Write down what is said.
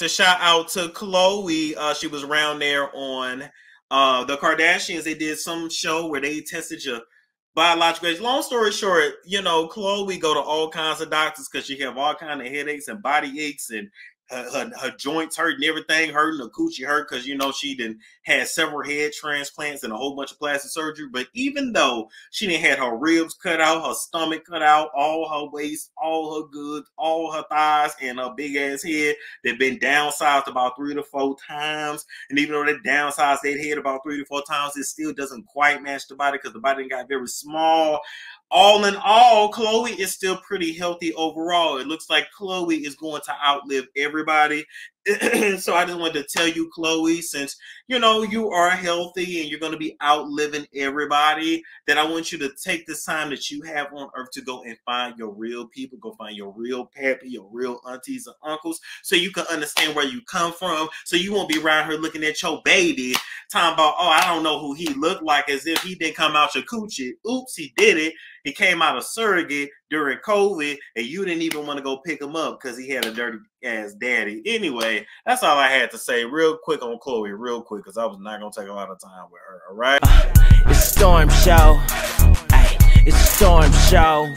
to shout out to Khloe. Uh, she was around there on uh, the Kardashians. They did some show where they tested your biological age. Long story short, you know, Khloe go to all kinds of doctors because she have all kind of headaches and body aches and her, her, her, joints hurting, everything hurting, her coochie hurt because you know she didn't had several head transplants and a whole bunch of plastic surgery. But even though she didn't had her ribs cut out, her stomach cut out, all her waist, all her goods, all her thighs, and her big ass head, they've been downsized about three to four times. And even though they downsized their head about three to four times, it still doesn't quite match the body because the body got very small all in all, Khloe is still pretty healthy overall. It looks like Khloe is going to outlive everybody. so I just wanted to tell you, Khloe, since you know you are healthy and you're going to be outliving everybody, that I want you to take this time that you have on earth to go and find your real people, go find your real pappy, your real aunties and uncles, so you can understand where you come from. So you won't be around here looking at your baby, talking about, oh, I don't know who he looked like, as if he didn't come out your coochie. Oops, he did it. He came out of surrogate during COVID, and you didn't even want to go pick him up because he had a dirty ass daddy. Anyway, that's all I had to say, real quick on Khloe, real quick, because I was not gonna take a lot of time with her. All right. Uh, it's Storm Show. Ay, it's Storm Show.